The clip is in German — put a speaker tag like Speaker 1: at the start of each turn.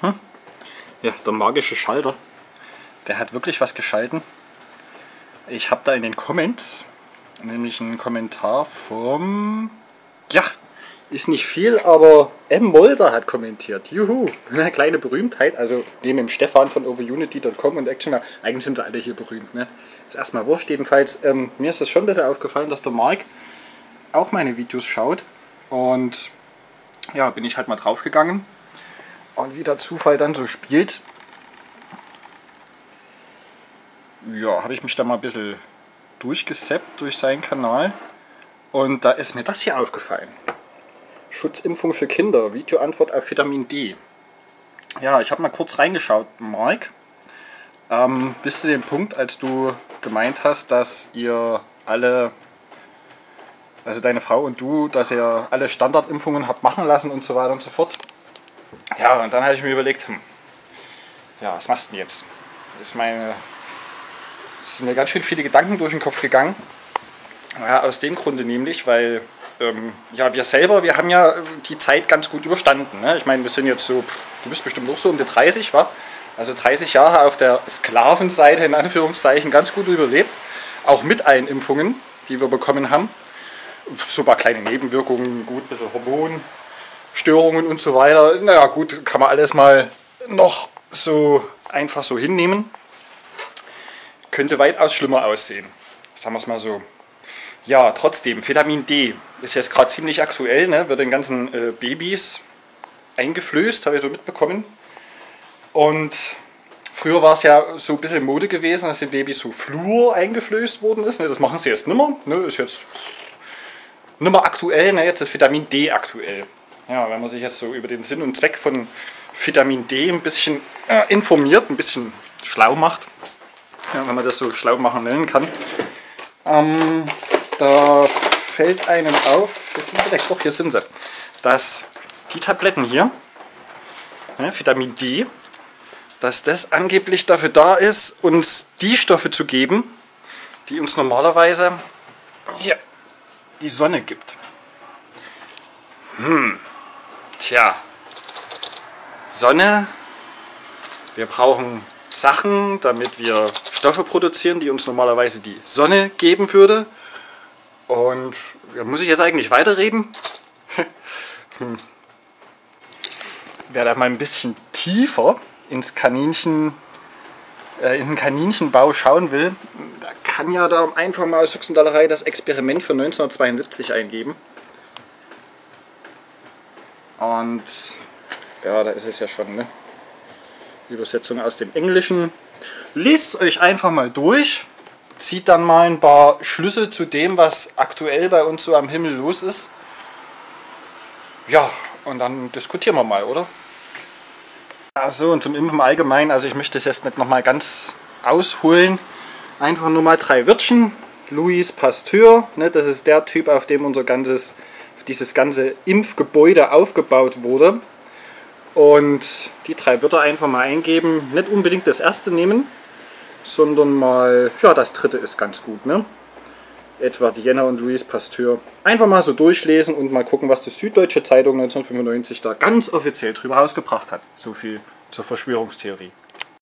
Speaker 1: Hm? Ja, der magische Schalter. Der hat wirklich was geschalten. Ich habe da in den Comments nämlich einen Kommentar vom... Ja, ist nicht viel, aber M. Molder hat kommentiert. Juhu, eine kleine Berühmtheit. Also neben dem Stefan von overunity.com und Actioner. Eigentlich sind sie alle hier berühmt. Ne? Ist erstmal wurscht. Jedenfalls, ähm, mir ist das schon besser aufgefallen, dass der Mark auch meine Videos schaut. Und ja, bin ich halt mal draufgegangen. Und wie der Zufall dann so spielt, ja, habe ich mich da mal ein bisschen durchgeseppt durch seinen Kanal. Und da ist mir das hier aufgefallen. Schutzimpfung für Kinder, Videoantwort auf Vitamin D. Ja, ich habe mal kurz reingeschaut, Mark. Ähm, bis zu dem Punkt, als du gemeint hast, dass ihr alle, also deine Frau und du, dass ihr alle Standardimpfungen habt machen lassen und so weiter und so fort. Ja, und dann habe ich mir überlegt, hm, ja, was machst du denn jetzt? Ist meine, sind mir ganz schön viele Gedanken durch den Kopf gegangen. Ja, aus dem Grunde nämlich, weil ähm, ja, wir selber, wir haben ja die Zeit ganz gut überstanden. Ne? Ich meine, wir sind jetzt so, du bist bestimmt auch so um die 30, wa? Also 30 Jahre auf der Sklavenseite in Anführungszeichen ganz gut überlebt. Auch mit allen Impfungen, die wir bekommen haben. So paar kleine Nebenwirkungen, gut, ein bisschen Hormonstörungen und so weiter. Naja, gut, kann man alles mal noch so einfach so hinnehmen. Könnte weitaus schlimmer aussehen. Sagen wir es mal so. Ja, trotzdem, Vitamin D ist jetzt gerade ziemlich aktuell, ne? wird den ganzen äh, Babys eingeflößt, habe ich so mitbekommen. Und früher war es ja so ein bisschen Mode gewesen, dass den Babys so Fluor eingeflößt worden ist. Ne? Das machen sie jetzt nimmer. Ne? Ist jetzt nimmer aktuell, ne? jetzt ist Vitamin D aktuell. Ja, wenn man sich jetzt so über den Sinn und Zweck von Vitamin D ein bisschen äh, informiert, ein bisschen schlau macht, ja, wenn man das so schlau machen nennen kann, ähm, da fällt einem auf, jetzt sind weg, doch hier sind sie, dass die Tabletten hier, ne, Vitamin D, dass das angeblich dafür da ist, uns die Stoffe zu geben, die uns normalerweise hier die Sonne gibt. Hm, tja, Sonne, wir brauchen Sachen, damit wir Stoffe produzieren, die uns normalerweise die Sonne geben würde. Und ja, muss ich jetzt eigentlich weiterreden? hm. Wer da mal ein bisschen tiefer ins Kaninchen, äh, in den Kaninchenbau schauen will, da kann ja da einfach mal aus Höchstendallerei das Experiment von 1972 eingeben. Und ja, da ist es ja schon, ne? Übersetzung aus dem Englischen. Lest es euch einfach mal durch zieht dann mal ein paar Schlüsse zu dem, was aktuell bei uns so am Himmel los ist. Ja, und dann diskutieren wir mal, oder? Achso, und zum Impfen allgemein, also ich möchte es jetzt nicht nochmal ganz ausholen. Einfach nur mal drei Wörtchen. Louis Pasteur, ne, das ist der Typ, auf dem unser ganzes, dieses ganze Impfgebäude aufgebaut wurde. Und die drei Wörter einfach mal eingeben, nicht unbedingt das erste nehmen, sondern mal, ja, das dritte ist ganz gut, ne? Edward Jenner und Louis Pasteur. Einfach mal so durchlesen und mal gucken, was die Süddeutsche Zeitung 1995 da ganz offiziell drüber ausgebracht hat. So viel zur Verschwörungstheorie.